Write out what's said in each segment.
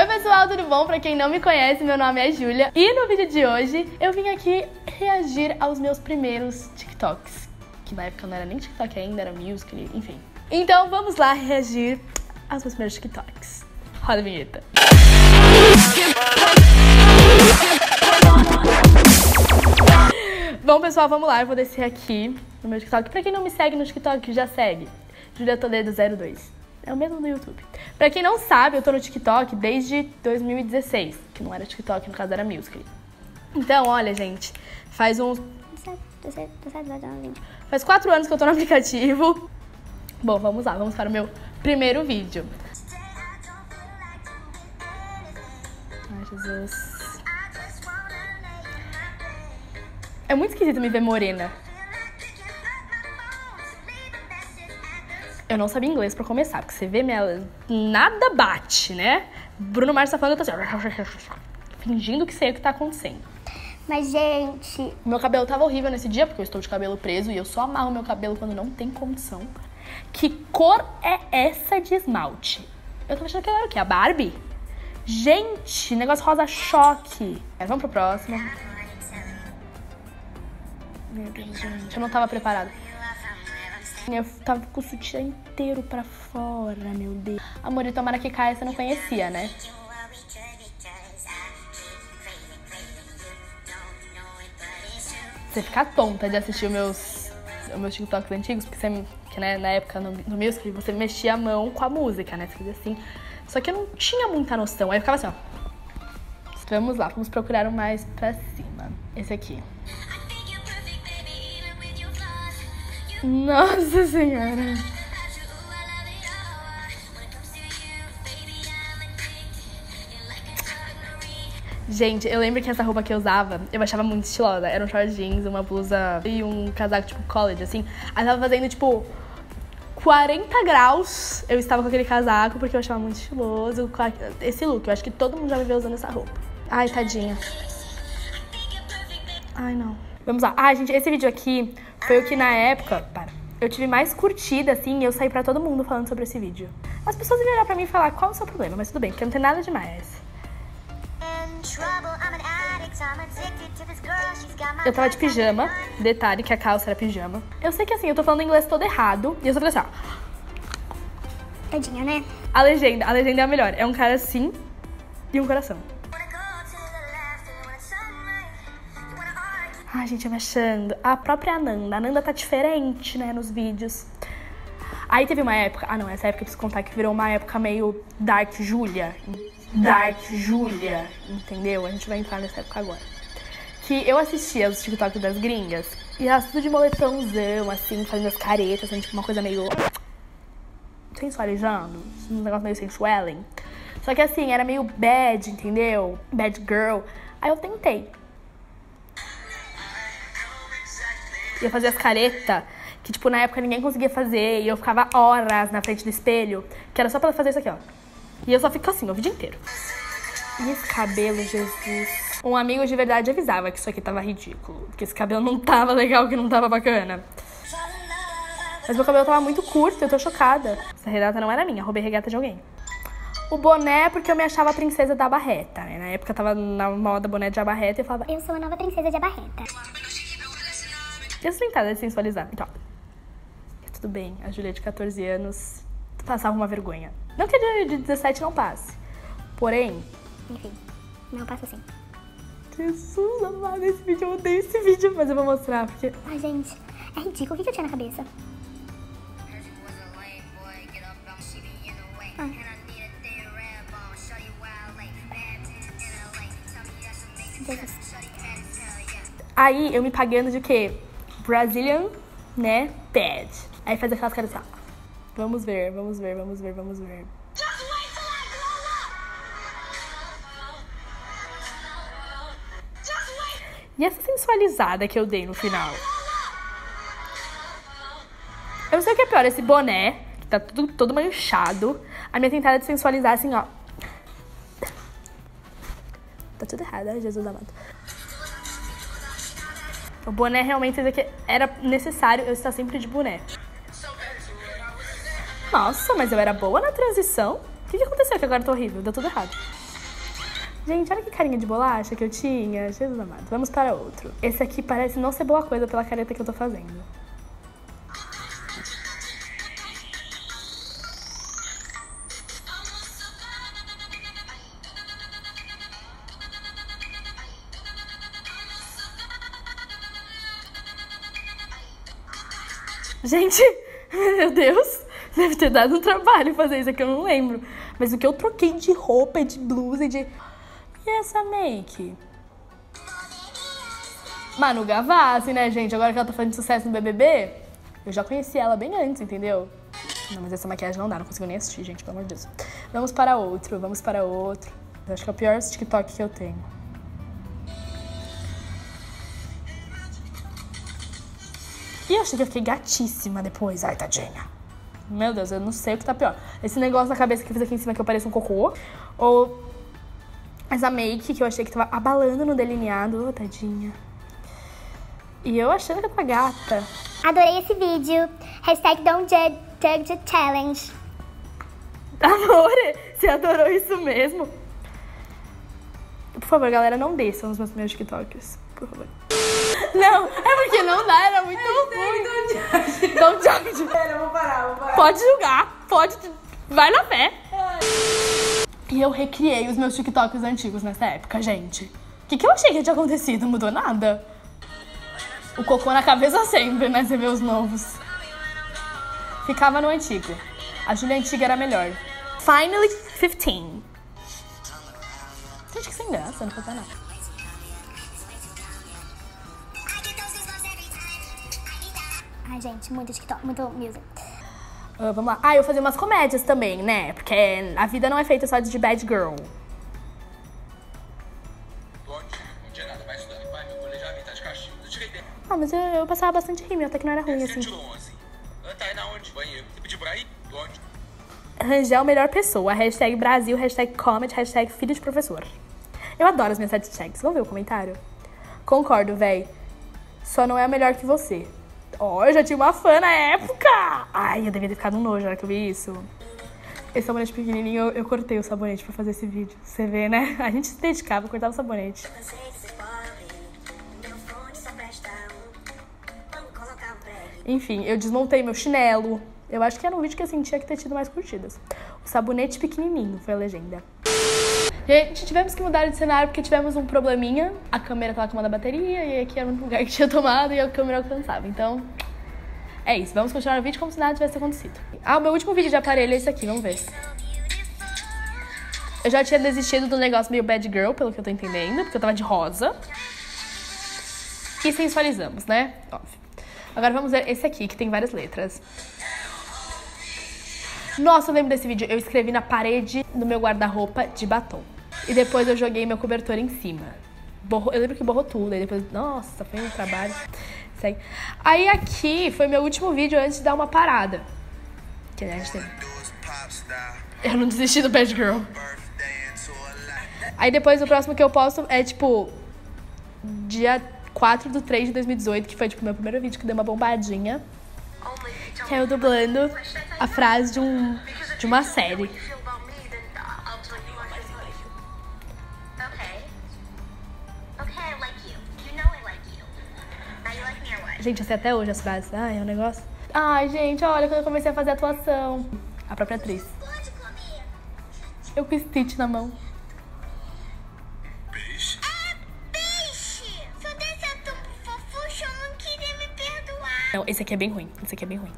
Oi pessoal, tudo bom? Pra quem não me conhece, meu nome é Júlia e no vídeo de hoje eu vim aqui reagir aos meus primeiros TikToks, que na época não era nem TikTok ainda, era Musical.ly, enfim. Então vamos lá reagir aos meus primeiros TikToks. Roda a vinheta. Bom, pessoal, vamos lá. Eu vou descer aqui no meu TikTok. Pra quem não me segue no TikTok, já segue. Julia Toledo 02. É o mesmo do YouTube. Pra quem não sabe, eu tô no TikTok desde 2016, que não era TikTok, no caso era Musical.ly. Então, olha, gente, faz uns... Faz quatro anos que eu tô no aplicativo. Bom, vamos lá, vamos para o meu primeiro vídeo. Ai, Jesus. É muito esquisito me ver morena. Eu não sabia inglês pra começar, porque você vê minha. Nada bate, né? Bruno Mars tá falando, eu tô assim, fingindo que sei o que tá acontecendo. Mas, gente. Meu cabelo tava horrível nesse dia, porque eu estou de cabelo preso e eu só amarro meu cabelo quando não tem condição. Que cor é essa de esmalte? Eu tava achando que era o quê? A Barbie? Gente, negócio rosa choque. É, vamos pro próximo. Meu Deus, gente, eu não tava preparada. Eu tava com o sutiã inteiro pra fora, meu Deus. Amor, e tomara que caia, você não conhecia, né? Você ficar tonta de assistir os meus, meus TikToks antigos, porque você, que, né, na época no, no Music, você mexia a mão com a música, né? Você fazia assim. Só que eu não tinha muita noção. Aí eu ficava assim, ó. Vamos lá, vamos procurar o mais pra cima. Esse aqui. Nossa senhora. Gente, eu lembro que essa roupa que eu usava, eu achava muito estilosa. Era um short jeans, uma blusa e um casaco tipo college, assim. Aí tava fazendo, tipo, 40 graus. Eu estava com aquele casaco porque eu achava muito estiloso. Esse look, eu acho que todo mundo já me viu usando essa roupa. Ai, tadinha. Ai, não. Vamos lá. Ai, gente, esse vídeo aqui foi o que na época, para, eu tive mais curtida, assim, e eu saí pra todo mundo falando sobre esse vídeo. As pessoas iam olhar pra mim e falar qual é o seu problema, mas tudo bem, porque não tem nada demais. Eu tava de pijama, detalhe que a calça era pijama. Eu sei que assim, eu tô falando inglês todo errado, e eu só falei assim, ó. Tadinha, né? A legenda, a legenda é a melhor. É um cara assim e um coração. Ai, gente, eu me achando. A própria Ananda. A Ananda tá diferente, né, nos vídeos. Aí teve uma época. Ah, não, essa época eu preciso contar que virou uma época meio Dark Julia. Dark Julia, entendeu? A gente vai entrar nessa época agora. Que eu assistia os TikTok das gringas e elas tudo de moletãozão, assim, fazendo as caretas, assim, tipo uma coisa meio. sensualizando, um negócio meio sensuellen. Só que assim, era meio bad, entendeu? Bad girl. Aí eu tentei. E eu fazia as caretas que, tipo, na época ninguém conseguia fazer. E eu ficava horas na frente do espelho, que era só pra fazer isso aqui, ó. E eu só fico assim, o vídeo inteiro. E esse cabelo, Jesus. Um amigo de verdade avisava que isso aqui tava ridículo. Que esse cabelo não tava legal, que não tava bacana. Mas meu cabelo tava muito curto, eu tô chocada. Essa regata não era minha, roubei regata de alguém. O boné, porque eu me achava a princesa da barreta, né? Na época tava na moda boné de abarreta e eu falava... Eu sou a nova princesa de abarreta. Eu tentada de sensualizar. Então, tudo bem, a Julia de 14 anos passava uma vergonha. Não que a de 17 não passe. Porém. Enfim, não passa assim. Jesus amado, esse vídeo, eu odeio esse vídeo, mas eu vou mostrar porque. Ai, gente, é ridículo. O que, que eu tinha na cabeça? Ai. Aí eu me pagando de quê? Brazilian, né? Bad. Aí faz aquelas caras assim. Vamos ver, vamos ver, vamos ver, vamos ver. E essa sensualizada que eu dei no final? Eu não sei o que é pior, esse boné, que tá tudo, todo manchado. A minha tentada de sensualizar assim, ó. Tá tudo errado, né? Jesus amado. O boné realmente era necessário eu estar sempre de boné. Nossa, mas eu era boa na transição? O que, que aconteceu que agora eu tô horrível? Deu tudo errado. Gente, olha que carinha de bolacha que eu tinha. Jesus amado. Vamos para outro. Esse aqui parece não ser boa coisa pela careta que eu tô fazendo. Gente, meu Deus, deve ter dado um trabalho fazer isso aqui, eu não lembro. Mas o que eu troquei de roupa, de blusa e de. E essa make? Manu Gavassi, né, gente? Agora que ela tá fazendo sucesso no BBB, eu já conheci ela bem antes, entendeu? Não, mas essa maquiagem não dá, não consigo nem assistir, gente, pelo amor de Deus. Vamos para outro, vamos para outro. Eu acho que é o pior TikTok que eu tenho. Eu achei que eu fiquei gatíssima depois. Ai, tadinha. Meu Deus, eu não sei o que tá pior. Esse negócio na cabeça que eu fiz aqui em cima que eu pareço um cocô. Ou essa make que eu achei que tava abalando no delineado. Oh, tadinha. E eu achando que eu tava gata. Adorei esse vídeo. Hashtag Don't Judge, judge Challenge. Amor, você adorou isso mesmo? Por favor, galera, não desçam os meus primeiros TikToks. Por favor. Não, é porque não dá, era muito ruim. Don't judge. Pera, vou parar, vou parar. Pode julgar, pode. Vai na fé. E eu recriei os meus TikToks antigos nessa época, gente. O que, que eu achei que tinha acontecido? Mudou nada. O cocô na cabeça sempre, né? Você vê os novos. Ficava no antigo. A Júlia antiga era melhor. Finally 15. Gente, que sem graça, não fazia nada. Ai, gente, muito TikTok, muito music. Ah, vamos lá. Ah, eu fazia umas comédias também, né? Porque a vida não é feita só de bad girl. Bom dia, não tinha nada mais estudando. Pai, meu colegiamento de castigo. Eu tirei 10. Ah, mas eu, eu passava bastante rima, até que não era ruim, assim. tirou 11. Aí na onde? Banheiro. Você pediu por aí? Onde? Rangel melhor pessoa. Hashtag Brasil, hashtag comedy, hashtag filho de professor. Eu adoro as minhas hashtags. Vamos ver o comentário? Concordo, véi. Só não é melhor que você. Ó, eu já tinha uma fã na época! Ai, eu devia ter ficado um nojo na hora que eu vi isso. Esse sabonete pequenininho, eu, eu cortei o sabonete pra fazer esse vídeo. Você vê, né? A gente se dedicava, eu cortava o sabonete. Enfim, eu desmontei meu chinelo. Eu acho que era um vídeo que assim tinha que ter tido mais curtidas. O sabonete pequenininho foi a legenda. Gente, tivemos que mudar de cenário porque tivemos um probleminha. A câmera tava tomando a bateria e aqui era um lugar que tinha tomado e a câmera alcançava. Então, é isso. Vamos continuar o vídeo como se nada tivesse acontecido. Ah, o meu último vídeo de aparelho é esse aqui, vamos ver. Eu já tinha desistido do negócio meio bad girl, pelo que eu tô entendendo, porque eu tava de rosa. E sensualizamos, né? Óbvio. Agora vamos ver esse aqui, que tem várias letras. Nossa, eu lembro desse vídeo. Eu escrevi na parede do meu guarda-roupa de batom. E depois eu joguei meu cobertor em cima. Borrou- eu lembro que borrou tudo. Aí depois, nossa, foi um trabalho. Segue. Aí aqui foi meu último vídeo antes de dar uma parada. Que né, a gente teve. Eu não desisti do Bad Girl. Aí depois o próximo que eu posto é tipo. Dia 4 do 3 de 2018, que foi tipo meu primeiro vídeo que deu uma bombadinha. Que é eu dublando a frase de, um, de uma série. Gente, eu sei até hoje as frases. Ai, é um negócio. Ai, gente, olha, quando eu comecei a fazer atuação. A própria atriz. Pode comer. Eu com Stitch na mão. Peixe. Peixe! É tão fofucho, eu não queria me perdoar. Não, esse aqui é bem ruim. Esse aqui é bem ruim.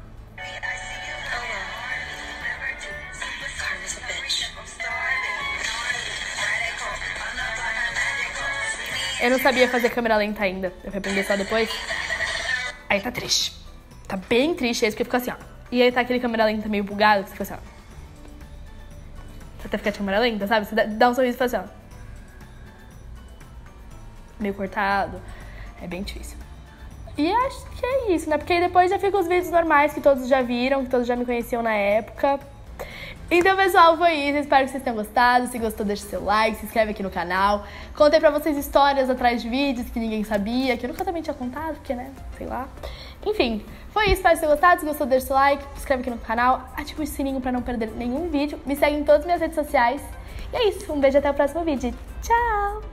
Eu não sabia fazer câmera lenta ainda. Eu fui aprender só depois. Aí tá triste. Tá bem triste esse, porque fica assim, ó. E aí tá aquele câmera lenta meio bugado, que você fica assim, ó. Você até fica de câmera lenta, sabe? Você dá, um sorriso e faz assim, ó. Meio cortado. É bem difícil. E acho que é isso, né? Porque depois já fica os vídeos normais que todos já viram, que todos já me conheciam na época. Então, pessoal, foi isso. Espero que vocês tenham gostado. Se gostou, deixa seu like, se inscreve aqui no canal. Contei pra vocês histórias atrás de vídeos que ninguém sabia, que eu nunca também tinha contado, porque, né? Sei lá. Enfim, foi isso. Espero que vocês tenham gostado. Se gostou, deixa seu like, se inscreve aqui no canal, ativa o sininho pra não perder nenhum vídeo. Me segue em todas as minhas redes sociais. E é isso. Um beijo até o próximo vídeo. Tchau!